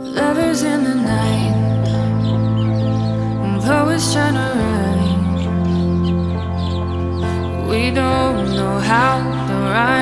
Lovers in the night, and poets trying to write. We don't know how to rhyme.